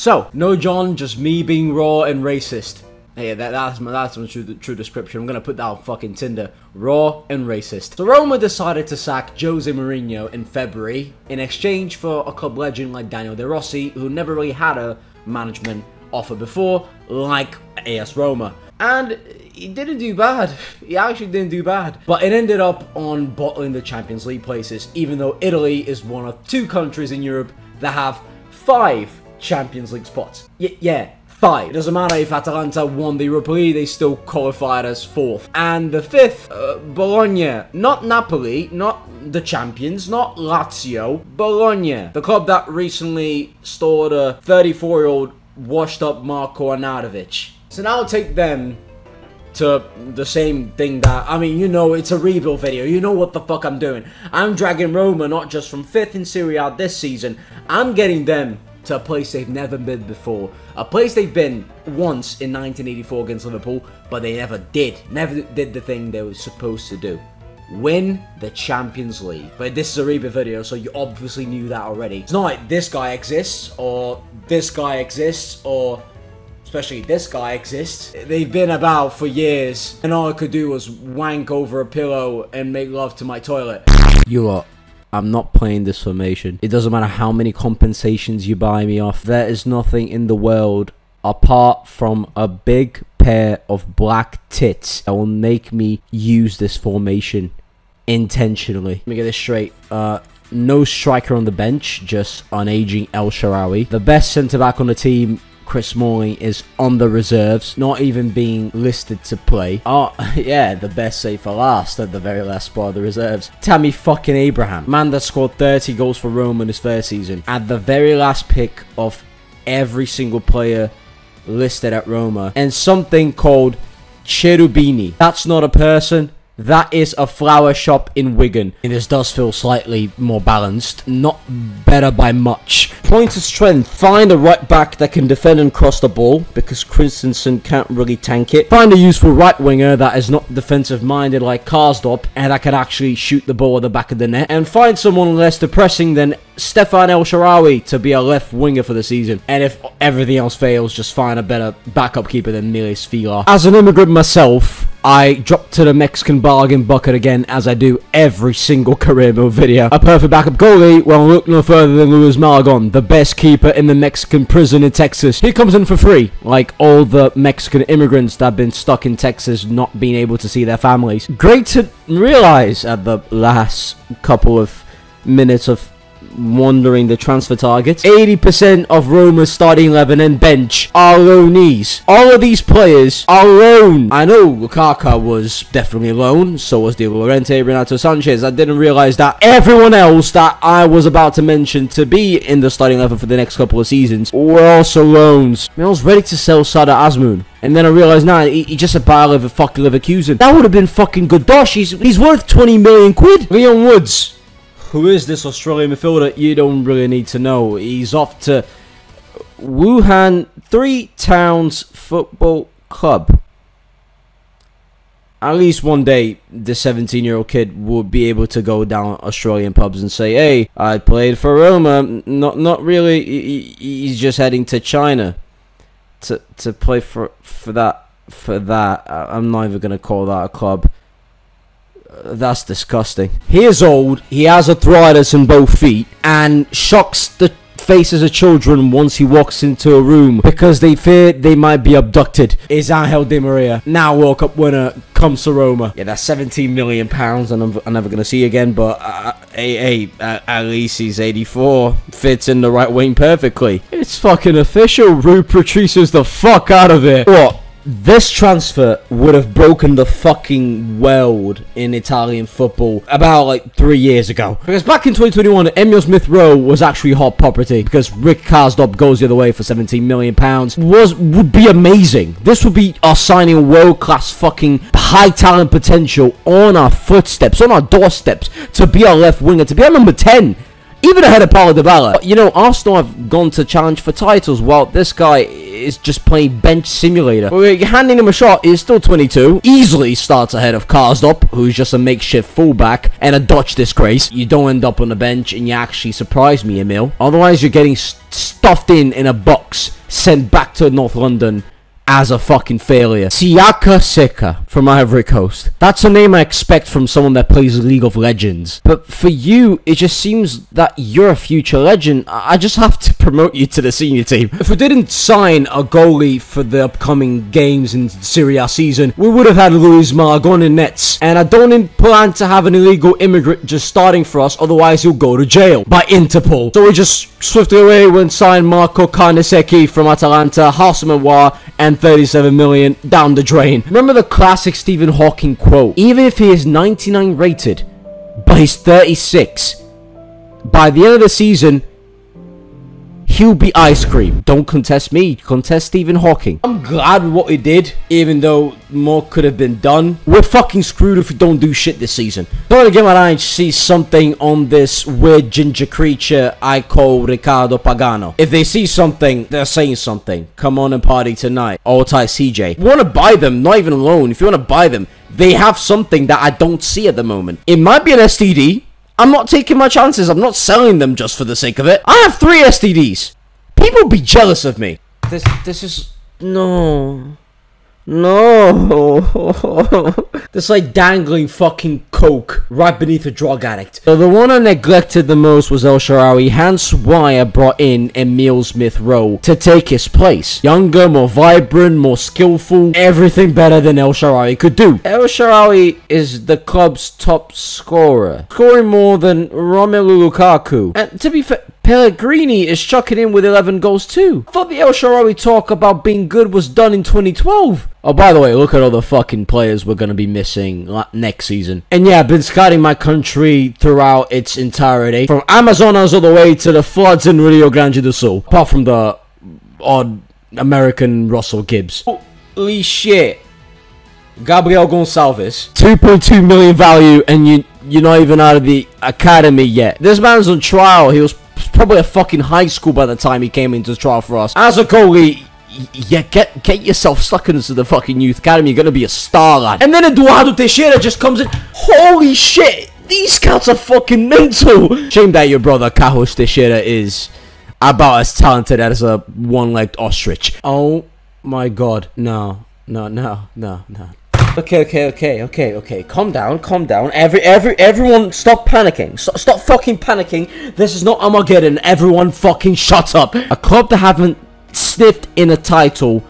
So, no John, just me being raw and racist. Yeah, that, that's my that's my true, true description. I'm gonna put that on fucking Tinder. Raw and racist. So Roma decided to sack Jose Mourinho in February in exchange for a club legend like Daniel De Rossi, who never really had a management offer before, like AS Roma. And he didn't do bad. He actually didn't do bad. But it ended up on bottling the Champions League places, even though Italy is one of two countries in Europe that have five Champions League spots. Y yeah, five. It doesn't matter if Atalanta won the Europa League, they still qualified as fourth. And the fifth, uh, Bologna. Not Napoli, not the champions, not Lazio, Bologna. The club that recently stored a 34-year-old washed up Marko Arnautovic. So now I'll take them to the same thing that I mean, you know, it's a rebuild video. You know what the fuck I'm doing. I'm dragging Roma not just from fifth in Serie A this season. I'm getting them to a place they've never been before. A place they've been once in 1984 against Liverpool, but they never did. Never did the thing they were supposed to do. Win the Champions League. But this is a rebuild video, so you obviously knew that already. It's not like this guy exists, or this guy exists, or especially this guy exists. They've been about for years, and all I could do was wank over a pillow and make love to my toilet. You lot. I'm not playing this formation. It doesn't matter how many compensations you buy me off. There is nothing in the world apart from a big pair of black tits that will make me use this formation intentionally. Let me get this straight. Uh, no striker on the bench, just an aging El Shaarawy. The best centre back on the team Chris Smalling is on the reserves, not even being listed to play. Oh, yeah, the best save for last at the very last spot of the reserves. Tammy fucking Abraham, man that scored 30 goals for Rome in his first season. At the very last pick of every single player listed at Roma. And something called Cherubini. That's not a person. That is a flower shop in Wigan. And this does feel slightly more balanced. Not better by much. Point of strength. Find a right back that can defend and cross the ball. Because Kristensen can't really tank it. Find a useful right winger that is not defensive minded like Karsdorp. And that can actually shoot the ball at the back of the net. And find someone less depressing than Stephan El Shaarawy to be a left winger for the season. And if everything else fails, just find a better backup keeper than Mile Svilar. As an immigrant myself, I dropped to the Mexican bargain bucket again as I do every single career mode video. A perfect backup goalie, well look no further than Luis Malagon, the best keeper in the Mexican prison in Texas. He comes in for free, like all the Mexican immigrants that have been stuck in Texas not being able to see their families. Great to realize at the last couple of minutes of wandering the transfer targets. 80% of Roma's starting 11 and bench are loanees. All of these players are loan. I know Lukaku was definitely loan, so was Diego Llorente, Renato Sanches. I didn't realize that everyone else that I was about to mention to be in the starting 11 for the next couple of seasons were also loans. I, mean, I was ready to sell Sardar Azmoun. And then I realized, nah, he, he just a buyer of a fucking Leverkusen. That would have been fucking good. Dosh, he's, he's worth 20 million quid. Leon Woods. Who is this Australian midfielder? You don't really need to know. He's off to Wuhan Three Towns Football Club. At least one day, the 17 year old kid would be able to go down Australian pubs and say, Hey, I played for Roma. Not, not really. He's just heading to China to, to play for, for that. For that, I'm not even going to call that a club that's disgusting. He is old, he has arthritis in both feet, and shocks the faces of children once he walks into a room because they fear they might be abducted. Is Angel Di Maria, now World Cup winner, comes to Roma. Yeah, that's 17 million pounds, and I'm, I'm never gonna see again. But uh, hey, hey, uh, at least he's 84, fits in the right wing perfectly. It's fucking official. Rui Patrício's the fuck out of it. What? This transfer would have broken the fucking world in Italian football about like three years ago. Because back in 2021, Emil Smith Rowe was actually hot property because Rick Karsdorp goes the other way for 17 million pounds. Was would be amazing. This would be us signing world class fucking high talent potential on our footsteps, on our doorsteps to be our left winger, to be our number 10 even ahead of Paulo Dybala. You know, Arsenal have gone to challenge for titles while this guy is just playing bench simulator. We're handing him a shot. He's still 22. Easily starts ahead of Karsdorp, who's just a makeshift fullback and a Dutch disgrace. You don't end up on the bench and you actually surprise me, Emil. Otherwise, you're getting st stuffed in in a box, sent back to North London as a fucking failure. Siaka Sika from Ivory Coast. That's a name I expect from someone that plays League of Legends. But for you, it just seems that you're a future legend. I just have to promote you to the senior team. If we didn't sign a goalie for the upcoming games in Serie A season, we would have had Luis Malagón in nets. And I don't plan to have an illegal immigrant just starting for us, otherwise he'll go to jail by Interpol. So we just swiftly away went signed Marco Carnesecchi from Atalanta, War, and 37 million down the drain. Remember the classic Stephen Hawking quote? Even if he is 99 rated, but he's 36, by the end of the season, he'll be ice cream. Don't contest me, contest Stephen Hawking. I'm glad with what we did, even though more could have been done. We're fucking screwed if we don't do shit this season. But again, I see something on this weird ginger creature I call Riccardo Pagano. If they see something, they're saying something. Come on and party tonight. All tie CJ. Want to buy them, not even alone. If you want to buy them, they have something that I don't see at the moment. It might be an STD. I'm not taking my chances. I'm not selling them just for the sake of it. I have three STDs. People be jealous of me. This this is no. No. This like dangling fucking coke right beneath a drug addict. So the one I neglected the most was El Shaarawy, hence why I brought in Emil Smith Rowe to take his place. Younger, more vibrant, more skillful, everything better than El Shaarawy could do. El Shaarawy is the club's top scorer, scoring more than Romelu Lukaku. And to be fair, Pellegrini is chucking in with 11 goals too. I thought the El Shaarawy talk about being good was done in 2012. Oh, by the way, look at all the fucking players we're going to be missing next season. And yeah, I've been scouting my country throughout its entirety. From Amazonas all the way to the floods in Rio Grande do Sul. Apart from the odd American Russell Gibbs. Holy shit. Gabriel Gonçalves. 2.2 million value and you, you're not even out of the academy yet. This man's on trial. He was probably a fucking high school by the time he came into trial for us. As a goalie, yeah, get get yourself stuck into the fucking youth academy. You're gonna be a star, lad. And then Eduardo Teixeira just comes in. Holy shit! These scouts are fucking mental. Shame that your brother Carlos Teixeira is about as talented as a one-legged ostrich. Oh my god, no, no, no, no, no. Okay, okay, okay, okay, okay. Calm down, calm down. Every, every, everyone, stop panicking. Stop, stop fucking panicking. This is not Armageddon. Everyone, fucking shut up. A club that haven't sniffed in a title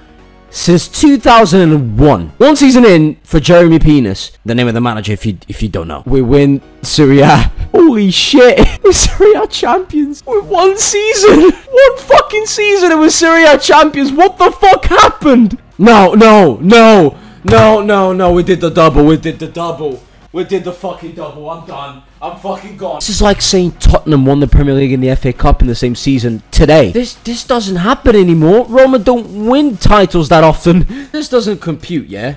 since 2001. One season in for Jeremy Penis, the name of the manager if you if you don't know. We win Serie A. Holy shit. We're Serie A champions. With one season. One fucking season it was Serie A champions. What the fuck happened? No, no, no. No, no, no. We did the double. We did the double. We did the fucking double. I'm done. I'm fucking gone. This is like saying Tottenham won the Premier League and the FA Cup in the same season today. This this doesn't happen anymore. Roma don't win titles that often. This doesn't compute, yeah?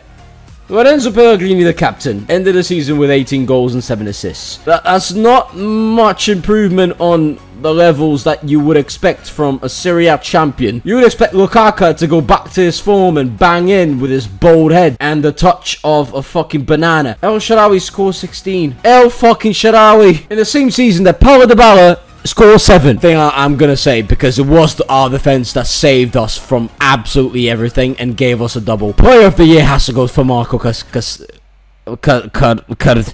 Lorenzo Pellegrini, the captain, ended the season with 18 goals and 7 assists. That, that's not much improvement on the levels that you would expect from a Serie A champion. You would expect Lukaku to go back to his form and bang in with his bold head and the touch of a fucking banana. El Shaarawy scores 16. El fucking Shaarawy in the same season that Paulo Dybala Score 7. Thing I, am gonna say because it was the, our defense that saved us from absolutely everything and gave us a double. Player of the year has to go for Marco Cus... Cus... Cus... Cus...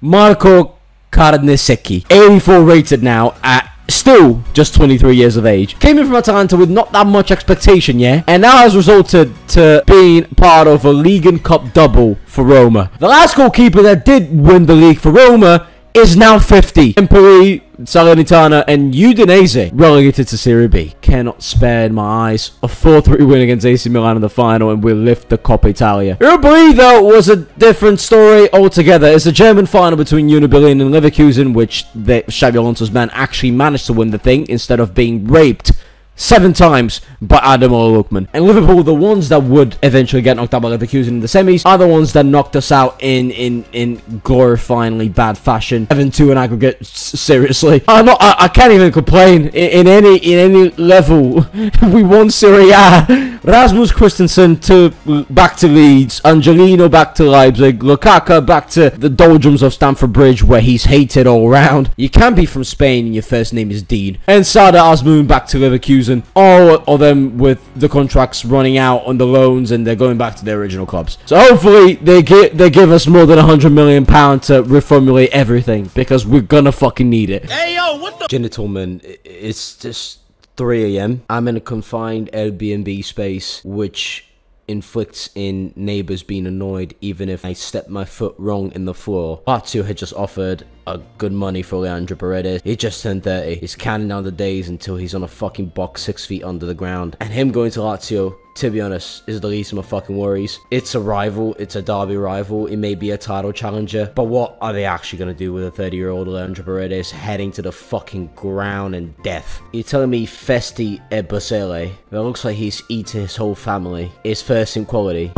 Marco Carnesecchi. 84 rated now at still just 23 years of age. Came in from Atalanta with not that much expectation, yeah? And now has resulted to being part of a League and Cup double for Roma. The last goalkeeper that did win the league for Roma is now 50. Empoli, Salernitana, and Udinese relegated to Serie B. Cannot spare my eyes. A 4-3 win against AC Milan in the final, and we lift the Coppa Italia. Europa though, was a different story altogether. It's a German final between Union Berlin and Leverkusen, which the Xabi Alonso's man actually managed to win the thing instead of being raped seven times by Ademola Lookman. And Liverpool, the ones that would eventually get knocked out by Leverkusen in the semis, are the ones that knocked us out in in in glorifyingly bad fashion. 7-2 in aggregate. Seriously, I'm not. I, I can't even complain in, in any in any level. we won Serie A. Rasmus Kristensen to uh, back to Leeds. Angelino back to Leipzig. Lukaku back to the doldrums of Stamford Bridge, where he's hated all round. You can be from Spain and your first name is Dean. And Sardar Azmoun back to Leverkusen. All of them with the contracts running out on the loans and they're going back to their original clubs. So hopefully they get they give us more than a hundred million pound to reformulate everything because we're gonna fucking need it. Hey yo, what the? Gentlemen, i- it's just 3 a.m. I'm in a confined Airbnb space, which inflicts in neighbors being annoyed even if I step my foot wrong in the floor. Lazio had just offered a good money for Leandro Paredes. He just turned 30. He's counting down the days until he's on a fucking box six feet under the ground. And him going to Lazio, to be honest, is the least of my fucking worries. It's a rival, it's a derby rival, it may be a title challenger, but what are they actually gonna do with a 30 year old Leandro Paredes heading to the fucking ground and death? You're telling me Festy Ebosele, that looks like he's eaten his whole family, is first in quality?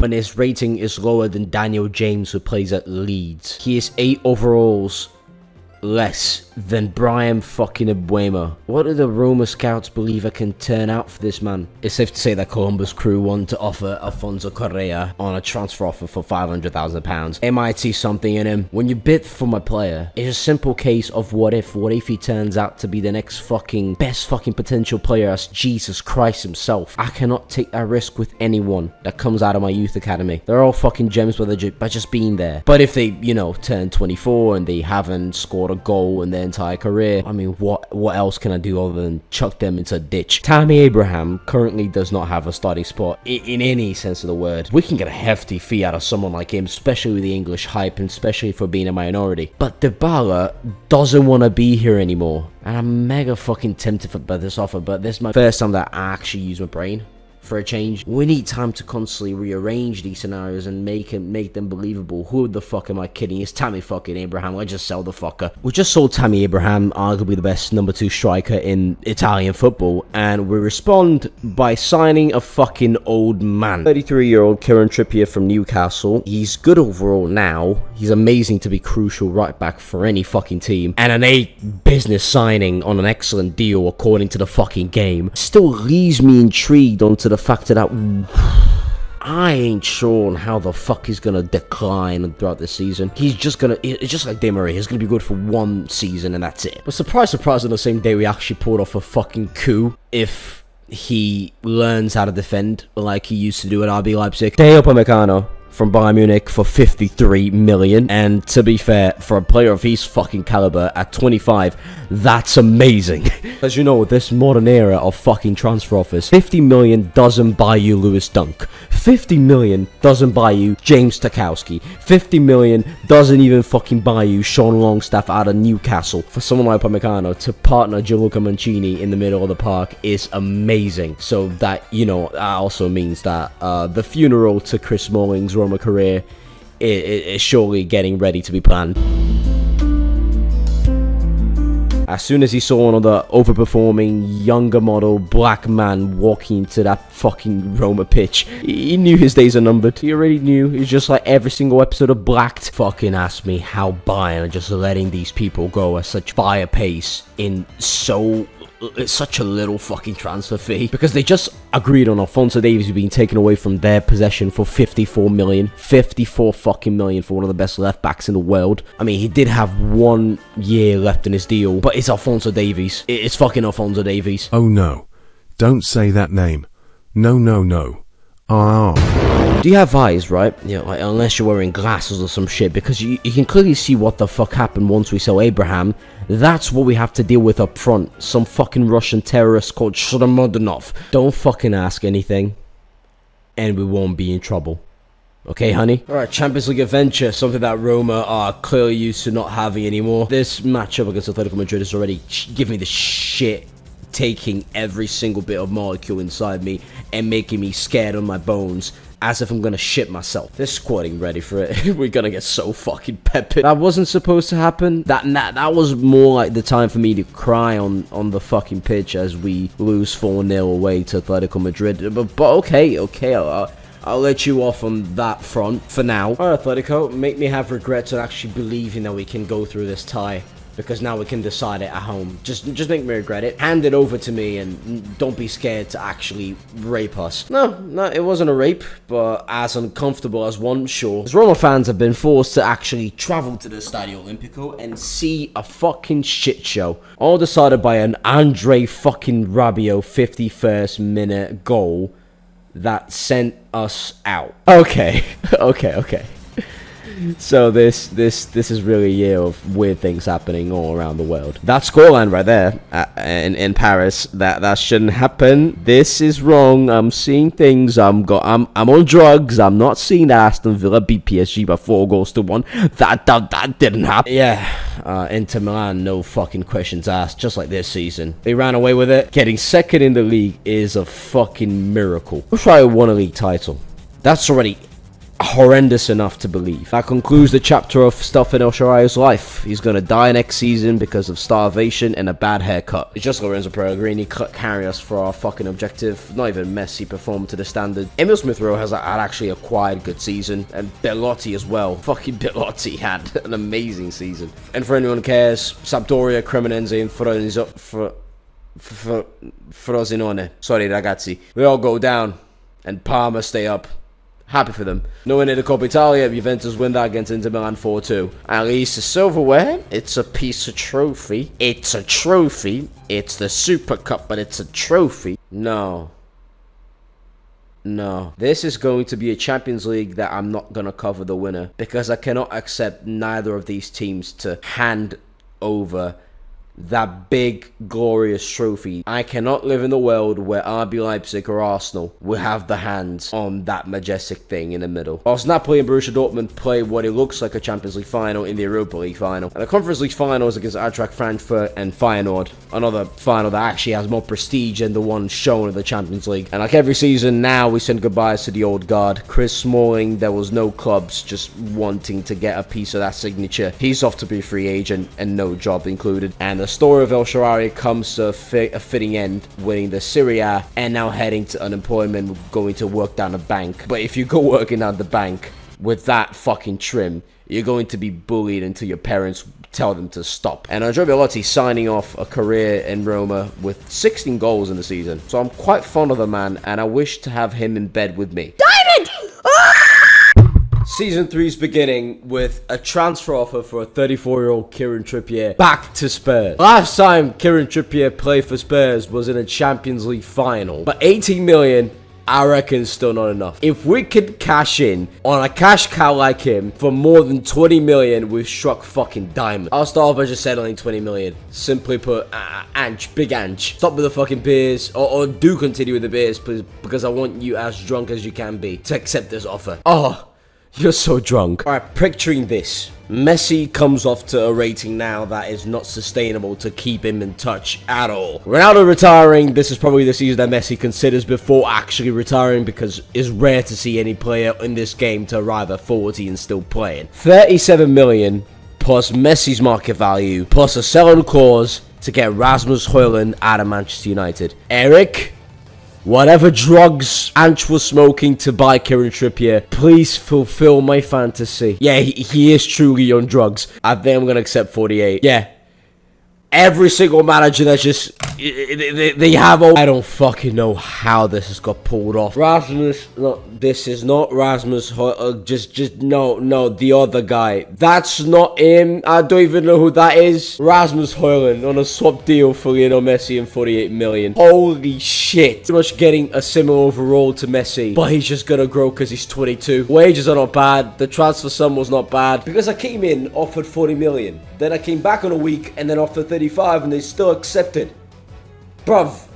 When his rating is lower than Daniel James who plays at Leeds. He is 8 overalls less than Brian fucking Mbeumo. What do the Roma scouts believe I can turn out for this man? It's safe to say that Columbus crew want to offer Alfonso Correa on a transfer offer for £500,000. It might see something in him. When you bid for my player, it's a simple case of what if. What if he turns out to be the next fucking best fucking potential player as Jesus Christ himself? I cannot take that risk with anyone that comes out of my youth academy. They're all fucking gems by, the, by just being there. But if they, you know, turn 24 and they haven't scored a goal in their entire career, I mean, what what else can I do other than chuck them into a ditch? Tammy Abraham currently does not have a starting spot in, in any sense of the word. We can get a hefty fee out of someone like him, especially with the English hype and especially for being a minority. But Dybala doesn't want to be here anymore. And I'm mega fucking tempted by this offer, but this is my first time that I actually use my brain for a change. We need time to constantly rearrange these scenarios and make it make them believable. Who the fuck am I kidding? It's Tammy fucking Abraham. Let's just sell the fucker. We just sold Tammy Abraham, arguably the best number two striker in Italian football, and we respond by signing a fucking old man. 33 year old Kieran Trippier from Newcastle. He's good overall now. He's amazing to be crucial right back for any fucking team. And an A business signing on an excellent deal according to the fucking game still leaves me intrigued onto the fact that I ain't sure on how the fuck he's gonna decline throughout the season. He's just gonna, it's just like Di Maria, he's gonna be good for one season and that's it. But surprise, surprise, on the same day we actually pulled off a fucking coup if he learns how to defend like he used to do at RB Leipzig. Dayot Upamecano from Bayern Munich for 53 million. And to be fair, for a player of his fucking caliber at 25, that's amazing. As you know, this modern era of fucking transfer offers, 50 million doesn't buy you Lewis Dunk. 50 million doesn't buy you James Tarkowski. 50 million doesn't even fucking buy you Sean Longstaff out of Newcastle. For someone like Upamecano to partner Gianluca Mancini in the middle of the park is amazing. So that, you know, that also means that uh, the funeral to Chris Smalling's Roma career i- i- is surely getting ready to be planned. As soon as he saw another overperforming, younger model black man walking into that fucking Roma pitch, he knew his days are numbered. He already knew. He's just like every single episode of Blacked. Fucking asked me how Bayern are just letting these people go at such fire pace in so it's such a little fucking transfer fee because they just agreed on Alphonso Davies being taken away from their possession for 54 million 54 fucking million for one of the best left backs in the world I mean he did have one year left in his deal but it's Alphonso Davies it's fucking Alphonso Davies Oh no. Don't say that name. No, no, no. Ah. Do you have eyes, right? Yeah, like, unless you're wearing glasses or some shit, because you, you can clearly see what the fuck happened once we saw Abraham. That's what we have to deal with up front. Some fucking Russian terrorist called Shramodanov. Don't fucking ask anything, and we won't be in trouble. Okay, honey? Alright, Champions League adventure, something that Roma are clearly used to not having anymore. This matchup against Atletico Madrid is already giving me the shit taking every single bit of molecule inside me and making me scared on my bones as if I'm gonna shit myself. This squad ain't ready for it. We're gonna get so fucking peppered. That wasn't supposed to happen. That, that that was more like the time for me to cry on on the fucking pitch as we lose 4-0 away to Atletico Madrid. But, but okay, okay, I'll, I'll let you off on that front for now. Alright, Atletico, make me have regrets on actually believing that we can go through this tie because now we can decide it at home. Just just make me regret it. Hand it over to me and don't be scared to actually rape us. No, no, it wasn't a rape, but as uncomfortable as one, sure. As Roma fans have been forced to actually travel to the Stadio Olimpico and see a fucking shit show. All decided by an Andre fucking Rabiot 51st minute goal that sent us out. Okay, okay, okay so this this this is really a year of weird things happening all around the world. That scoreline right there uh, in in Paris that that shouldn't happen. This is wrong. I'm seeing things. I'm got I'm I'm on drugs. I'm not seeing that Aston Villa beat PSG by four goals to one. That that that didn't happen. Yeah, uh, Inter Milan, no fucking questions asked. Just like this season, they ran away with it. Getting second in the league is a fucking miracle. Wish I won a league title. That's already horrendous enough to believe. That concludes the chapter of stuff in El Shaarawy's life. He's gonna die next season because of starvation and a bad haircut. It's just Lorenzo Pellegrini carry us for our fucking objective. Not even Messi performed to the standard. Emil Smith Rowe has had actually a quite good season, and Belotti as well. Fucking Belotti had an amazing season. And for anyone who cares, Sampdoria, Cremonese, and Frosinone. Frosinone. Sorry, ragazzi. We all go down, and Parma stay up. Happy for them. No winning the Coppa Italia, Juventus win that against Inter Milan 4-2. At least the silverware, it's a piece of trophy. It's a trophy. It's the Super Cup, but it's a trophy. No. No. This is going to be a Champions League that I'm not going to cover the winner because I cannot accept neither of these teams to hand over that big, glorious trophy. I cannot live in a world where RB Leipzig or Arsenal will have the hands on that majestic thing in the middle. Whilst Napoli and Borussia Dortmund play what it looks like a Champions League final in the Europa League final. And the Conference League final is against Eintracht Frankfurt and Feyenoord. Another final that actually has more prestige than the one shown in the Champions League. And like every season now, we send goodbyes to the old guard. Chris Smalling, there was no clubs just wanting to get a piece of that signature. He's off to be free agent and no job included. And the story of El Shaarawy comes to a, fi a fitting end, winning the Serie A and now heading to unemployment, going to work down a bank. But if you go working at the bank with that fucking trim, you're going to be bullied until your parents tell them to stop. And Andrea Belotti signing off a career in Roma with 16 goals in the season. So I'm quite fond of the man and I wish to have him in bed with me. Diamond! Ah! Season 3 is beginning with a transfer offer for a 34-year-old Kieran Trippier back to Spurs. Last time Kieran Trippier played for Spurs was in a Champions League final. But 18 million I reckon still not enough. If we could cash in on a cash cow like him for more than 20 million, we've struck fucking diamond. I'll start by just settling 20 million. Simply put, uh, Ange, big Ange. Stop with the fucking beers, or, or do continue with the beers, please, because I want you as drunk as you can be to accept this offer. Oh, you're so drunk. Alright, picturing this. Messi comes off to a rating now that is not sustainable to keep him in touch at all. Ronaldo retiring, this is probably the season that Messi considers before actually retiring because it's rare to see any player in this game to arrive at 40 and still playing. 37 million plus Messi's market value plus a sell-on clause to get Rasmus Højlund out of Manchester United. Eric, Whatever drugs Ange was smoking to buy Kieran Trippier, please fulfill my fantasy. Yeah, he, he is truly on drugs. I think I'm going to accept 48. Yeah, every single manager that's just they, they have all I don't fucking know how this has got pulled off. Rasmus, no, this is not Rasmus. Uh, just, just no, no, the other guy. That's not him. I don't even know who that is. Rasmus Højlund on a swap deal for Lionel Messi and 48 million. Holy shit! Pretty much getting a similar overall to Messi, but he's just gonna grow because he's 22. Wages are not bad. The transfer sum was not bad because I came in offered 40 million. Then I came back on a week and then offered 35 and they still accepted. Bruv.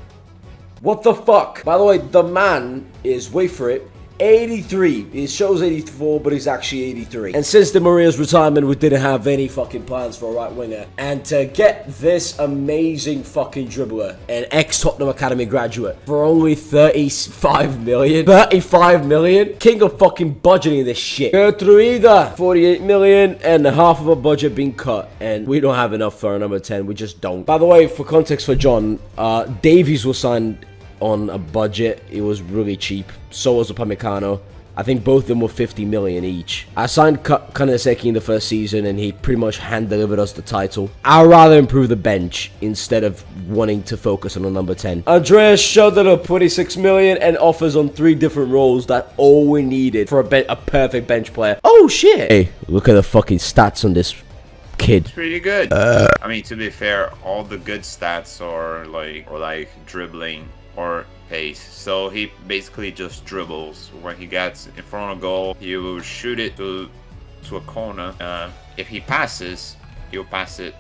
What the fuck? By the way, the man is, wait for it, 83. It shows 84, but he's actually 83. And since Di Maria's retirement, we didn't have any fucking plans for a right winger. And to get this amazing fucking dribbler, an ex-Tottenham Academy graduate, for only 35 million, 35 million, king of fucking budgeting this shit. Geertruida, 48 million, and half of a budget being cut. And we don't have enough for a number 10. We just don't. By the way, for context for John, uh, Davies was signed on a budget. It was really cheap. So was Upamecano. I think both of them were 50 million each. I signed Ka- Carnesecchi in the first season and he pretty much hand delivered us the title. I'd rather improve the bench instead of wanting to focus on the number 10. Andreas showed up 26 million and offers on three different roles that all we needed for a, be- a perfect bench player. Oh shit! Hey, look at the fucking stats on this kid. It's pretty good. Uh. I mean, to be fair, all the good stats are like or like dribbling or pace. So he basically just dribbles. When he gets in front of goal, he will shoot it to to a corner. Uh, if he passes, he'll pass it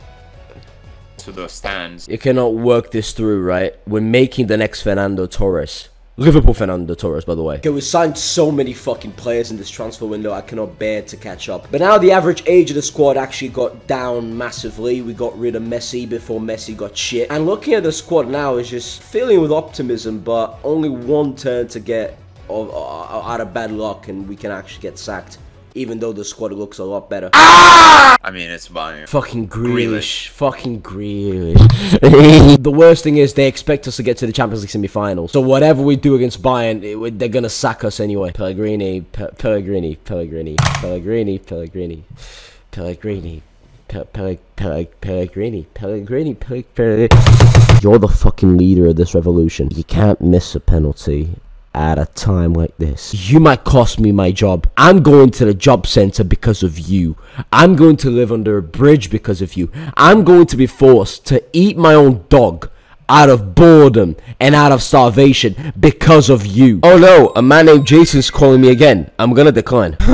to the stands. You cannot work this through, right? We're making the next Fernando Torres. Liverpool Fernando Torres, by the way. Okay, we signed so many fucking players in this transfer window, I cannot bear to catch up. But now the average age of the squad actually got down massively. We got rid of Messi before Messi got shit. And looking at the squad now is just filling with optimism, but only one turn to get uh, out of bad luck and we can actually get sacked. Even though the squad looks a lot better. I mean, it's Bayern. Fucking Grealish. Grealish. Fucking Grealish. the worst thing is they expect us to get to the Champions League semi-final. So whatever we do against Bayern, it, they're gonna sack us anyway. Pellegrini, Pe- Pellegrini, Pellegrini, Pellegrini, Pellegrini, Pellegrini. Pe- Pele- Pele- Pellegrini, Pellegrini, Pellegrini. You're the fucking leader of this revolution. You can't miss a penalty at a time like this. You might cost me my job. I'm going to the job center because of you. I'm going to live under a bridge because of you. I'm going to be forced to eat my own dog out of boredom and out of starvation because of you. Oh no, a man named Jason's calling me again. I'm gonna decline.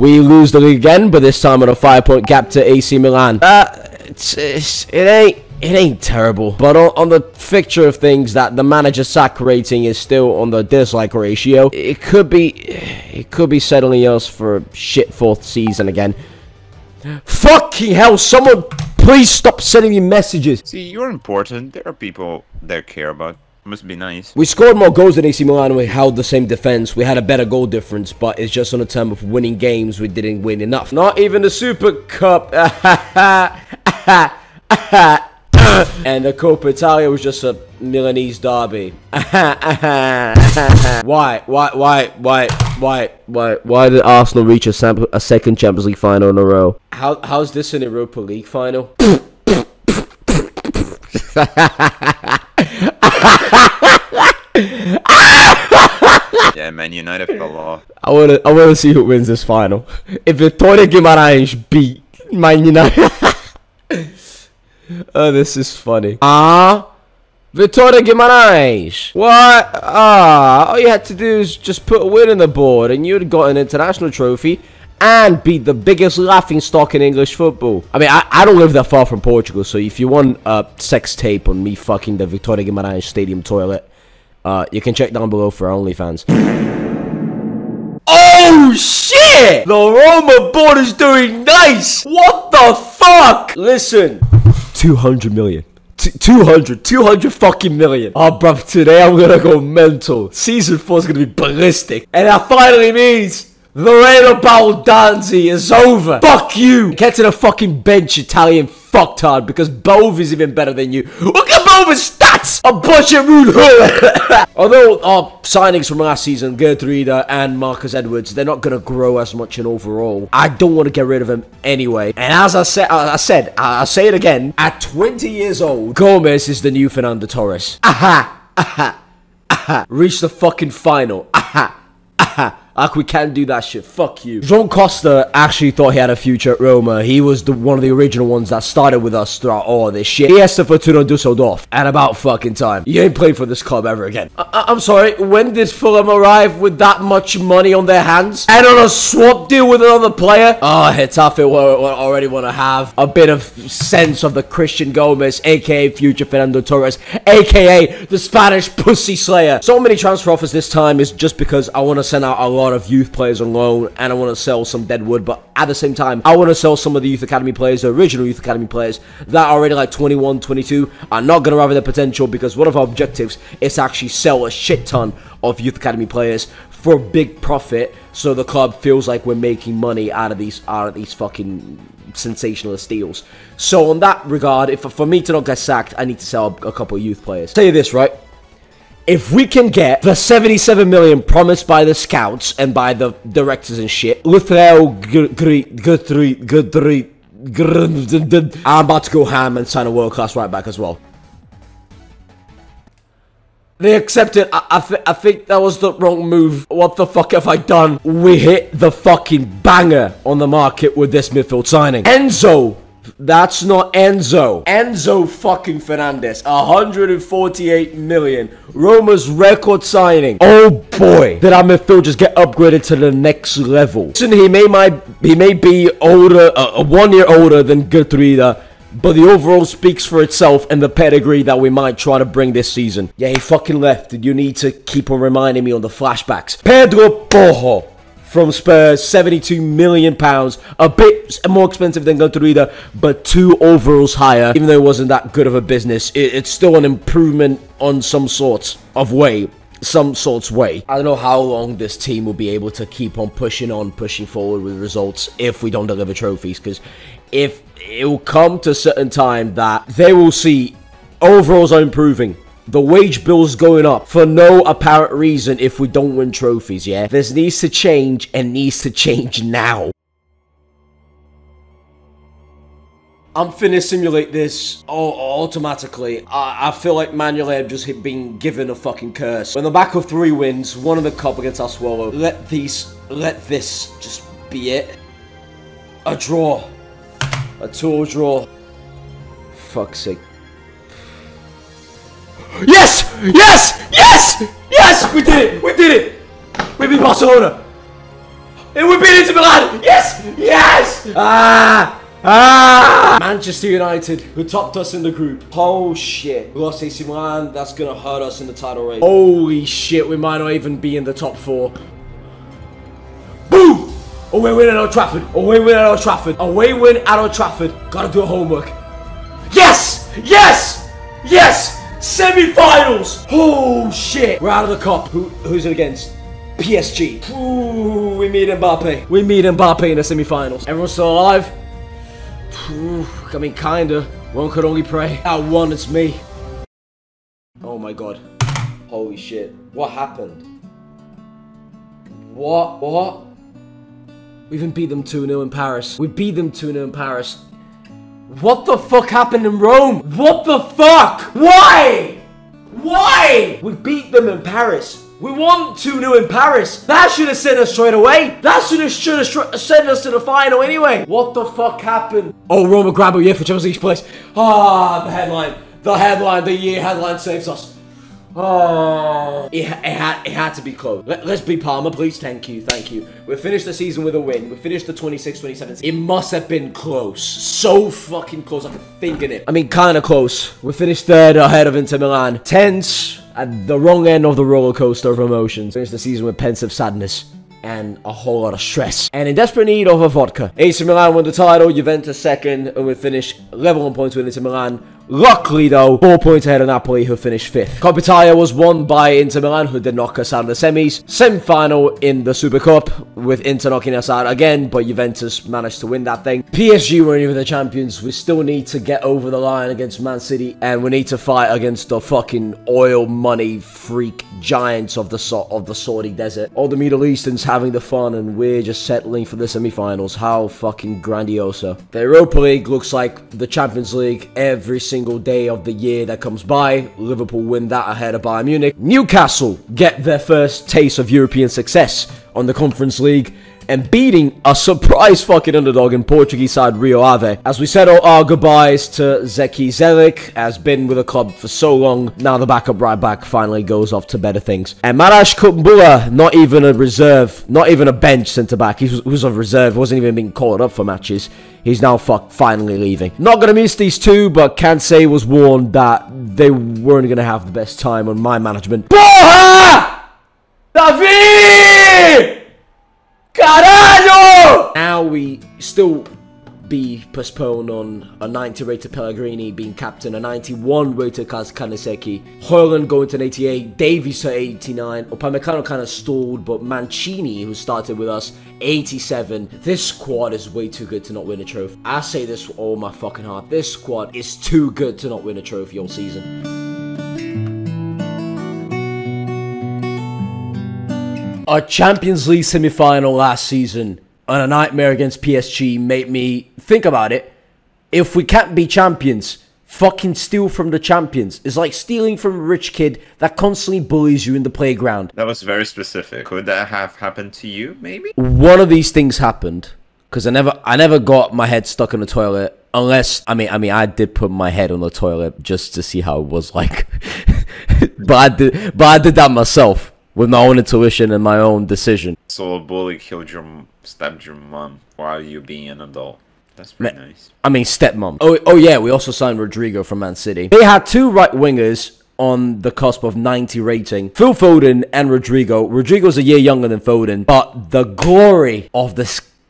we lose the league again, but this time on a five point gap to AC Milan. Uh, it's, it's, it ain't it ain't terrible. But on, on the fixture of things, that the manager sack rating is still on the dislike ratio. It could be, it could be settling us for a shit fourth season again. Fucking hell! Someone, please stop sending me messages. See, you're important. There are people that care about. Must be nice. We scored more goals than AC Milan. We held the same defense. We had a better goal difference, but it's just on the term of winning games. We didn't win enough. Not even the Super Cup. and the Coppa Italia was just a Milanese derby. why? Why? Why? Why? Why? Why? Why did Arsenal reach a, sam- a second Champions League final in a row? How? How's this an Europa League final? Yeah, Man United fell off. I wanna, I wanna see who wins this final. If Vitória Guimarães beat Man United, oh, this is funny. Ah, Vitória Guimarães. What? Ah, all you had to do is just put a win on the board, and you'd got an international trophy. And beat the biggest laughing stock in English football. I mean, I, I don't live that far from Portugal, so if you want a sex tape on me fucking the Vitória Guimarães stadium toilet, uh, you can check down below for our OnlyFans. Oh shit! The Roma board is doing nice! What the fuck? Listen, 200 million. T- 200, 200 fucking million. Oh, bruv, today I'm gonna go mental. Season 4 is gonna be ballistic. And that finally means the of Baldanzi is over. Fuck you! Get to the fucking bench, Italian fucktard, because Bove is even better than you. Look at Bove's stats! A budget rule. Although our signings from last season, Geertruida and Marcus Edwards, they're not gonna grow as much in overall. I don't want to get rid of them anyway. And as I said, I said, I'll say it again. At 20 years old, Gomez is the new Fernando Torres. Aha! Aha! Aha! Reach the fucking final. Aha! Like we can't do that shit. Fuck you. John Costa actually thought he had a future at Roma. He was the one of the original ones that started with us throughout all this shit. He has to Fortuna Dusseldorf. And about fucking time. You ain't playing for this club ever again. I- I'm sorry. When did Fulham arrive with that much money on their hands and on a swap deal with another player? Oh, Getafe will will already want to have a bit of sense of the Christian Gomez, aka future Fernando Torres, aka the Spanish pussy slayer. So many transfer offers this time is just because I want to send out a lot of youth players on loan and I want to sell some deadwood, but at the same time, I want to sell some of the youth academy players, the original youth academy players that are already like 21, 22, are not going to have their potential because one of our objectives is to actually sell a shit ton of youth academy players for big profit so the club feels like we're making money out of these out of these fucking sensationalist deals. So on that regard, if for me to not get sacked, I need to sell a couple of youth players. Tell you this, right? If we can get the 77 million promised by the scouts and by the directors and shit, Guthrie, I'm about to go ham and sign a world class right back as well. They accepted. I, I, th- I think that was the wrong move. What the fuck have I done? We hit the fucking banger on the market with this midfield signing. Enzo. That's not Enzo. Enzo fucking Fernandez. 148 million. Roma's record signing. Oh boy. Did our midfield just get upgraded to the next level. Listen, he may my he may be older, uh, one year older than Geertruida. But the overall speaks for itself and the pedigree that we might try to bring this season. Yeah, he fucking left, you need to keep on reminding me on the flashbacks. Pedro Porro from Spurs, 72 million pounds, a bit more expensive than Geertruida, but two overalls higher. Even though it wasn't that good of a business, it, it's still an improvement on some sort of way some sorts way. I don't know how long this team will be able to keep on pushing on, pushing forward with results if we don't deliver trophies. Because if it will come to a certain time that they will see overalls are improving. The wage bill's going up for no apparent reason if we don't win trophies, yeah? This needs to change and needs to change now. I'm finna simulate this all automatically. I, I feel like manually I've just being given a fucking curse. When the back of three wins, one of the cup against Aswallow. Let these, let this just be it. A draw. A two draw. Fuck's sake. Yes! Yes! Yes! Yes! We did it! We did it! We beat Barcelona! And we beat Inter Milan! Yes! Yes! Ah! Ah! Manchester United, who topped us in the group. Oh shit. We lost AC Milan, that's gonna hurt us in the title race. Holy shit, we might not even be in the top four. Boom! Away win at Old Trafford. Away win at Old Trafford. Away win at Old Trafford. Gotta do homework. Yes! Yes! Yes! Semi-finals! Oh shit! We're out of the cup. Who, who's it against? PSG. Ooh, we meet Mbappe. We meet Mbappe in the semi-finals. Everyone's still alive? Ooh, I mean, kinda. One could only pray. That one, it's me. Oh my god. Holy shit. What happened? What? What? We even beat them 2-0 in Paris. We beat them 2-0 in Paris. What the fuck happened in Rome? What the fuck? Why? Why? We beat them in Paris. We won 2-0 in Paris. That should have sent us straight away. That should have should have sent us to the final anyway. What the fuck happened? Oh, Roma Grabo, yeah, for Champions League place. Ah, the headline. The headline, the year headline saves us. Oh, it, it, had, it had to be close. Let, us be Palmer, please. Thank you, thank you. We finished the season with a win. We finished the 26-27. It must have been close. So fucking close. I could think in it. I mean, kind of close. We finished third ahead of Inter Milan. Tense at the wrong end of the roller coaster of emotions. Finished the season with pensive sadness and a whole lot of stress. And in desperate need of a vodka. AC Milan won the title, Juventus second, and we finished level on points with Inter Milan. Luckily though, four points ahead of Napoli who finished fifth. Coppa Italia was won by Inter Milan who did knock us out of the semis. Semi-final in the Super Cup with Inter knocking us out again, but Juventus managed to win that thing. PSG weren't even the champions. We still need to get over the line against Man City and we need to fight against the fucking oil money freak giants of the so of the Saudi desert. All the Middle Easterns having the fun and we're just settling for the semi-finals. How fucking grandioso. The Europa League looks like the Champions League every single single day of the year that comes by. Liverpool win that ahead of Bayern Munich. Newcastle get their first taste of European success on the Conference League and beating a surprise fucking underdog in Portuguese side Rio Ave. As we said our goodbyes to Zeki Çelik, has been with the club for so long, now the backup right back finally goes off to better things. And Marash Kumbulla, not even a reserve, not even a bench centre back, he was, was a reserve, wasn't even being called up for matches. He's now fuck finally leaving. Not gonna miss these two, but say was warned that they weren't gonna have the best time on my management. Porra! David! Caralho! Now we still be postponed on a 90 rated Pellegrini being captain, a 91 rated Kaz Carnesecchi, Højlund going to an 88, Davies to 89, Upamecano kind of stalled, but Mancini, who started with us, 87. This squad is way too good to not win a trophy. I say this with all my fucking heart. This squad is too good to not win a trophy all season. A Champions League semi-final last season and a nightmare against PSG made me think about it. If we can't be champions, fucking steal from the champions. It's like stealing from a rich kid that constantly bullies you in the playground. That was very specific. Could that have happened to you, maybe? One of these things happened because I never, I never got my head stuck in the toilet. Unless, I mean, I mean, I did put my head on the toilet just to see how it was like, but I did, but I did that myself with my own intuition and my own decision. So a bully killed your, stabbed your mom while you being an adult. That's pretty Ma- nice. I mean, stepmom. Oh, oh yeah, we also signed Rodrigo from Man City. They had two right wingers on the cusp of 90 rating. Phil Foden and Rodrigo. Rodrigo's a year younger than Foden, but the glory of the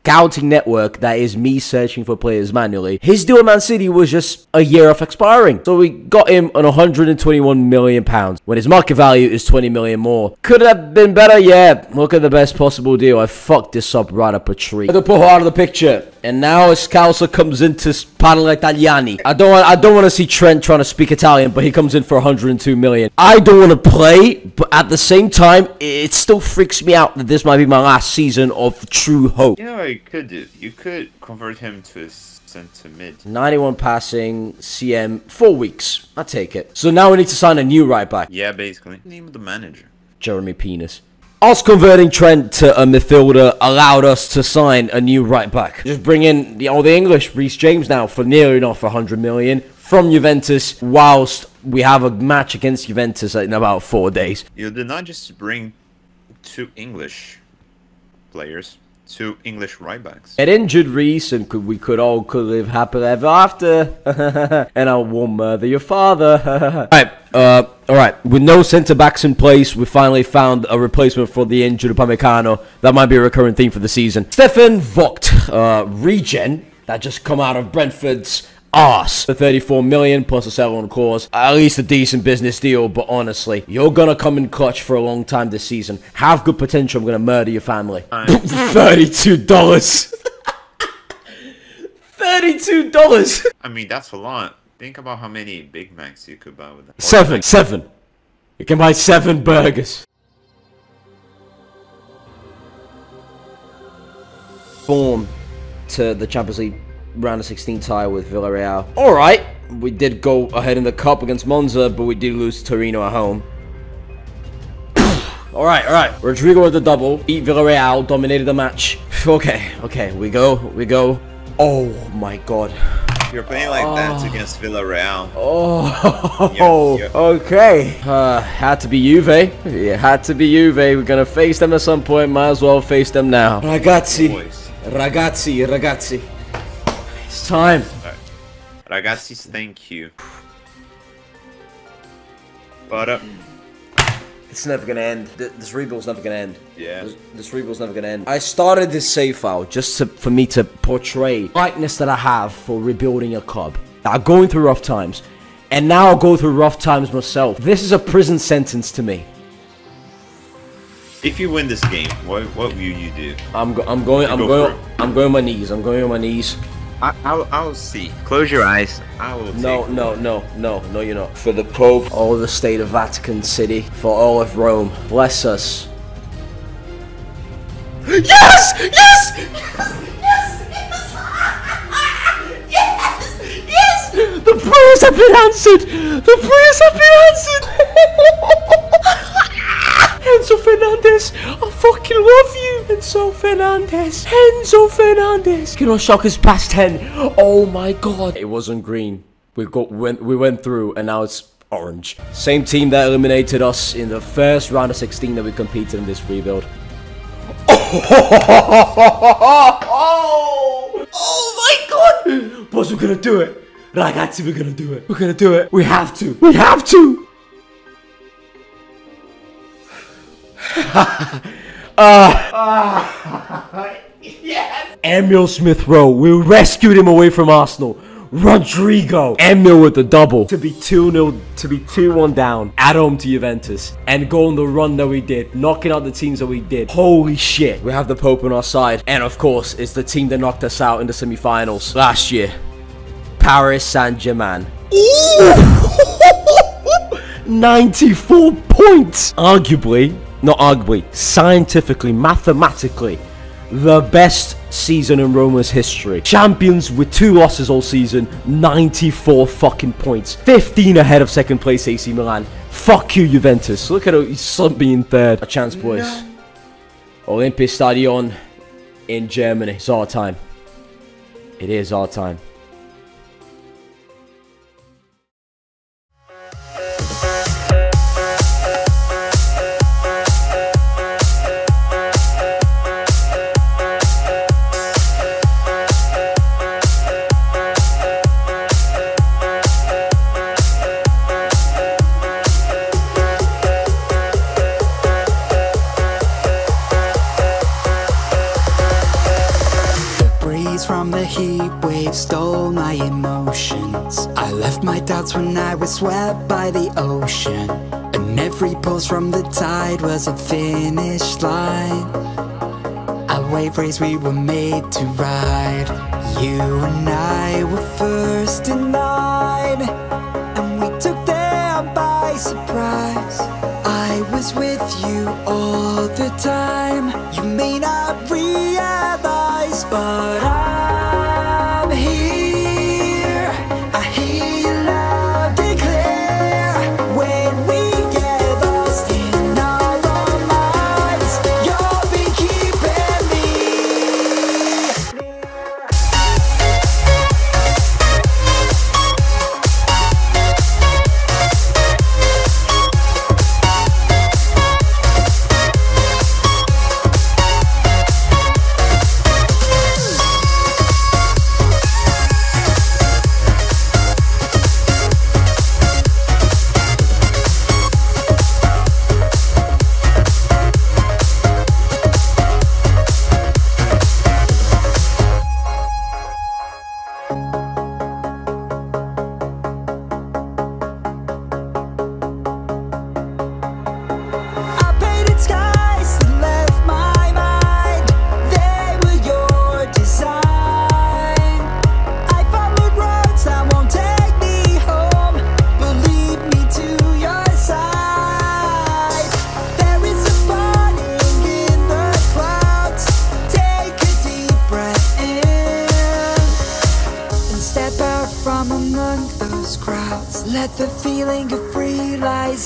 scouting network that is me searching for players manually. His deal at Man City was just a year off expiring. So we got him on 121 million pounds when his market value is 20 million more. Could have been better, yeah. Look at the best possible deal. I fucked this up right up a tree. Put her out of the picture. And now Scalzo comes into Parla Italiani. I don't want I don't want to see Trent trying to speak Italian, but he comes in for 102 million. I don't want to play, but at the same time, it still freaks me out that this might be my last season of true hope. You Yeah, you could do. You could convert him to a center mid. 91 passing, CM, four weeks. I take it. So now we need to sign a new right back. Yeah, basically. Name of the manager. Jeremy Penis. Us converting Trent to a midfielder allowed us to sign a new right back. Just bring in the all the English, Reece James now for nearly enough 100 million from Juventus, whilst we have a match against Juventus in about four days. You did not just bring two English players, two English right backs. Get injured Reece and could, we could all could live happily ever after. and I won't murder your father. Alright, uh, alright. With no centre backs in place, we finally found a replacement for the injured Upamecano. That might be a recurring theme for the season. Stefan Vogt, uh, regen, that just come out of Brentford's ass for 34 million plus a sell on course. At least a decent business deal, but honestly, you're gonna come in clutch for a long time this season. Have good potential, I'm gonna murder your family. $32. $32. I mean, that's a lot. Think about how many Big Macs you could buy with that. Seven. Seven. You can buy seven burgers. Form to the Champions League round of 16 tie with Villarreal. Alright, we did go ahead in the cup against Monza, but we did lose Torino at home. alright, alright. Rodrigo with the double, beat Villarreal, dominated the match. Okay, okay, we go, we go. Oh my god. You're playing like that against Villarreal. Oh, Yeah, yeah. okay. Uh, had to be Juve. It had to be Juve. We're gonna face them at some point. Might as well face them now. Ragazzi, ragazzi, ragazzi. It's time. Ragazzi, thank you. But, uh, It's never gonna end. Th- This rebuild's never gonna end. yeah. This, this rebuild's never gonna end. I started this save file just to, for me to portray the likeness that I have for rebuilding a club. I'm going through rough times, and now I'll go through rough times myself. This is a prison sentence to me. If you win this game, what what will you do? I'm go- I'm going I'm Go going I'm going on my knees. I'm going on my knees. I I'll, I'll see. Close your eyes. I will. No, no, no, no, no, you're not. For the Pope, all of the state of Vatican City, for all of Rome, bless us. Yes! Yes! Yes! Yes! Yes! Yes! The Brewers have been answered. The prayers have been answered. Enzo Fernandez, I fucking love you. Enzo Fernandez. Enzo Fernandez. Know, Shock is past 10. Oh my god. It wasn't green. We got went we went through and now it's orange. Same team that eliminated us in the first round of 16 that we competed in this rebuild. Oh, oh my god! Boss, we're gonna do it. Ragazzi, we're gonna do it. We're gonna do it. We have to. We have to. uh, yes. Emil Smith Rowe. We rescued him away from Arsenal. Rodrigo. Emil with the double. To be 2-0, to be 2-1 down at home to Juventus. And go on the run that we did. Knocking out the teams that we did. Holy shit. We have the Pope on our side. And of course, it's the team that knocked us out in the semi-finals last year. Paris Saint-Germain. 94 points! Arguably, not arguably, scientifically, mathematically, the best season in Roma's history. Champions with two losses all season, 94 fucking points. 15 ahead of second place AC Milan. Fuck you, Juventus. Look at us being third. A chance, boys. Olympia Stadion in Germany. It's our time. It is our time.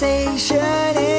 Realization